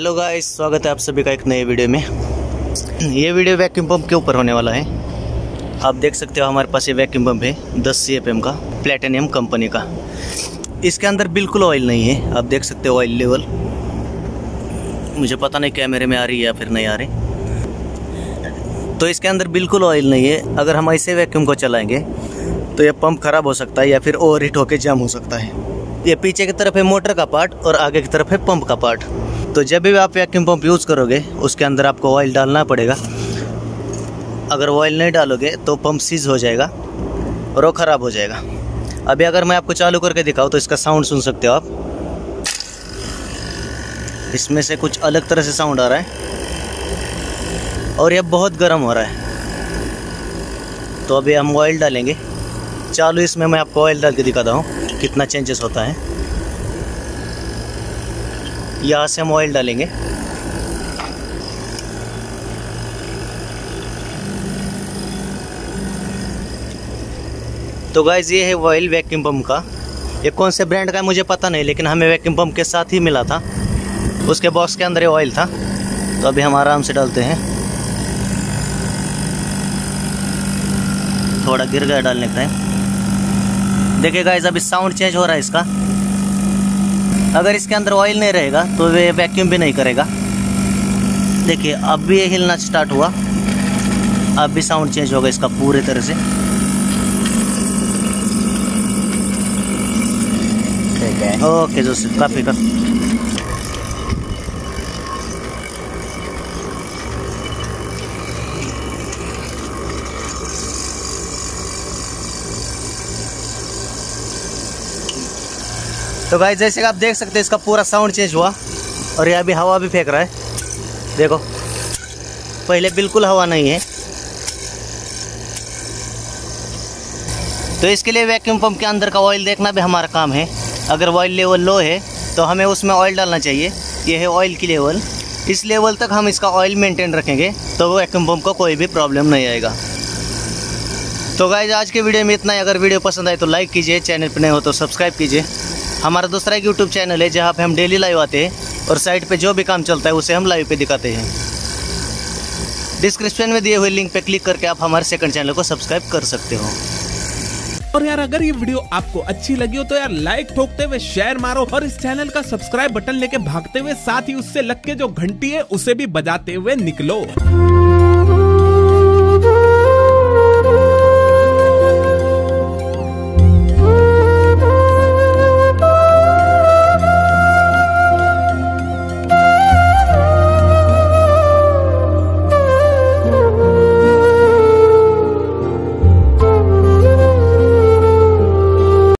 Hello guys, स्वागत है आप सभी का एक नए वीडियो में। ये वीडियो वैक्यूम पंप के ऊपर होने वाला है। आप देख सकते हो हमारे पास ये वैक्यूम पंप है 10 सी का प्लेटिनियम कंपनी का। इसके अंदर बिल्कुल ऑयल नहीं है, आप देख सकते हो ऑयल लेवल मुझे पता नहीं कैमरे में आ रही है या फिर नहीं आ रही। तो इसके अंदर बिल्कुल ऑयल नहीं है। अगर हम ऐसे वैक्यूम को चलाएँगे तो ये पंप ख़राब हो सकता है या फिर ओवर हीट होकर जाम हो सकता है। ये पीछे की तरफ़ है मोटर का पार्ट और आगे की तरफ़ है पंप का पार्ट तो जब भी आप वैक्यूम पंप यूज़ करोगे, उसके अंदर आपको ऑयल डालना पड़ेगा। अगर ऑयल नहीं डालोगे तो पंप सीज हो जाएगा और वो ख़राब हो जाएगा। अभी अगर मैं आपको चालू करके दिखाऊँ तो इसका साउंड सुन सकते हो आप। इसमें से कुछ अलग तरह से साउंड आ रहा है और यह बहुत गर्म हो रहा है। तो अभी हम ऑयल डालेंगे। चालू इसमें मैं आपको ऑयल डाल के दिखाता हूँ, कितना चेंजेस होता है। यहाँ से हम ऑयल डालेंगे। तो गाइज़ ये है ऑयल वैक्यूम पम्प का। ये कौन से ब्रांड का है मुझे पता नहीं, लेकिन हमें वैक्यूम पम्प के साथ ही मिला था। उसके बॉक्स के अंदर ये ऑयल था। तो अभी हम आराम से डालते हैं। थोड़ा गिर गया डालने का देखिए गाइज़ अभी साउंड चेंज हो रहा है इसका। अगर इसके अंदर ऑयल नहीं रहेगा तो वे वैक्यूम भी नहीं करेगा। देखिए अब भी ये हिलना स्टार्ट हुआ। अब भी साउंड चेंज होगा इसका पूरी तरह से। ठीक है। ओके जोसेफ काफ़ी का तो भाई जैसे कि आप देख सकते हैं, इसका पूरा साउंड चेंज हुआ और ये अभी हवा भी फेंक रहा है। देखो, पहले बिल्कुल हवा नहीं है। तो इसके लिए वैक्यूम पंप के अंदर का ऑयल देखना भी हमारा काम है। अगर ऑयल लेवल लो है तो हमें उसमें ऑयल डालना चाहिए। यह है ऑयल की लेवल इस लेवल तक हम इसका ऑयल मेंटेन रखेंगे तो वैक्यूम पंप को कोई भी प्रॉब्लम नहीं आएगा। तो गाइज़ आज के वीडियो में इतना ही। अगर वीडियो पसंद आए तो लाइक कीजिए चैनल पर नए हो तो सब्सक्राइब कीजिए। हमारा दूसरा एक यूट्यूब चैनल है, जहाँ पे हम डेली लाइव आते हैं और साइट पे जो भी काम चलता है, उसे हम लाइव पे दिखाते हैं। डिस्क्रिप्शन में दिए हुए लिंक पे क्लिक करके आप हमारे सेकंड चैनल को सब्सक्राइब कर सकते हो। और यार, अगर ये वीडियो आपको अच्छी लगी हो तो यार लाइक ठोकते हुए शेयर मारो और इस चैनल का सब्सक्राइब बटन लेके भागते हुए साथ ही उससे लग के जो घंटी है, उसे भी बजाते हुए निकलो।